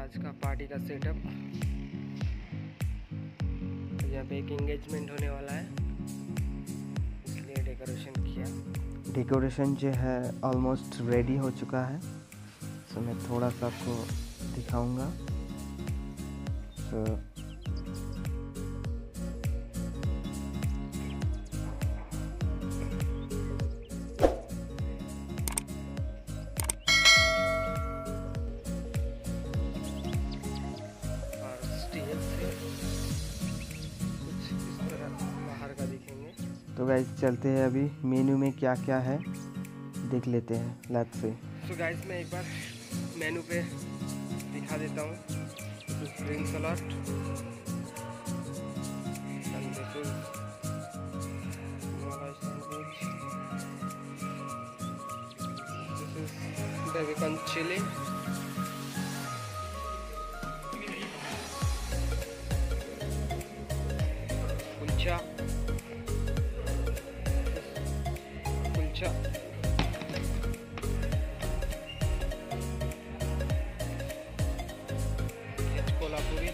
आज का पार्टी का सेटअप यहाँ पे एक इंगेजमेंट होने वाला है। इसलिए डेकोरेशन किया। डेकोरेशन जो है ऑलमोस्ट रेडी हो चुका है। सो मैं थोड़ा सा आपको दिखाऊँगा। सो गाइस चलते हैं अभी। मेन्यू में क्या क्या है, देख लेते हैं लत से सो गाइस मैं एक बार मेनू पे दिखा देता हूँ। Green salad and Kolhapuri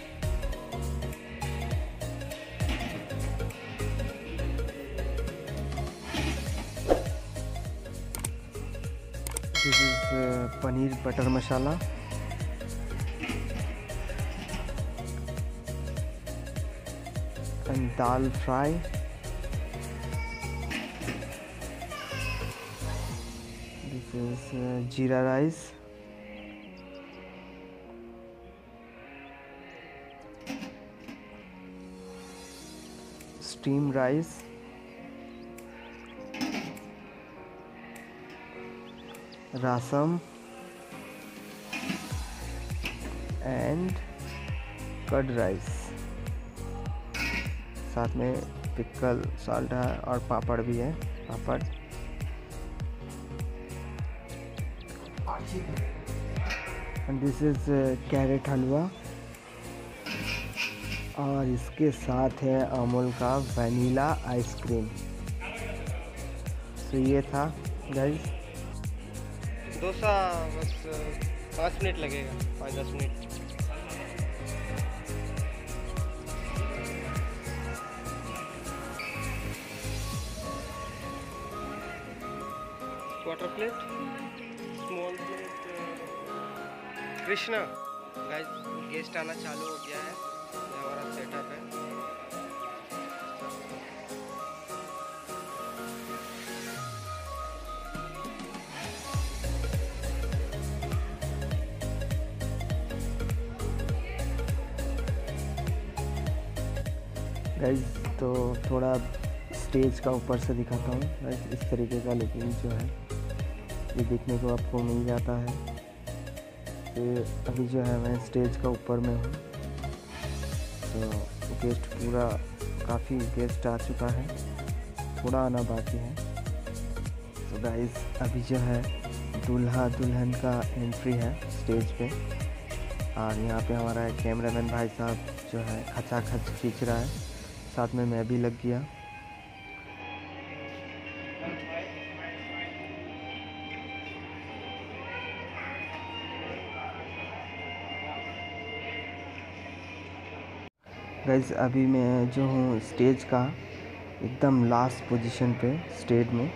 this is paneer butter masala and dal fry this is jeera rice steamed rice. Rasam. And curd rice साथ में पिकल साल्ट और पापड़ भी है। Papad. And this is carrot halwa और इसके साथ है अमूल का वनीला आइसक्रीम तो ये था गाइस डोसा, बस पाँच मिनट लगेगा, पाँच दस minute. Water plate small Krishna guys guest आना चालू हो गया है। ये हमारा सेटअप है। गाइस तो थोड़ा स्टेज का ऊपर से दिखाता हूँ। इस तरीके का लेकिन जो है। ये देखने को आपको मिल जाता है। तो अभी जो है मैं स्टेज का ऊपर में हूँ। तो गेस्ट पूरा काफ़ी गेस्ट आ चुका है। थोड़ा आना बाकी है। तो गाइस अभी जो है दूल्हा दुल्हन का एंट्री है स्टेज पे। और यहाँ पे हमारा कैमरामैन भाई साहब जो है खचा खच खींच रहा है। साथ में मैं भी लग गया। गाइस अभी मैं जो हूँ स्टेज का एकदम लास्ट पोजीशन पे स्टेज में,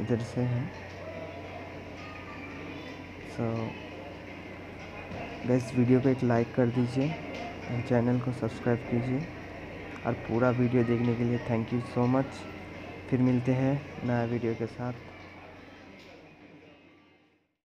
इधर से है। सो गाइस वीडियो को एक लाइक कर दीजिए चैनल को सब्सक्राइब कीजिए। और पूरा वीडियो देखने के लिए थैंक यू सो मच फिर मिलते हैं नया वीडियो के साथ।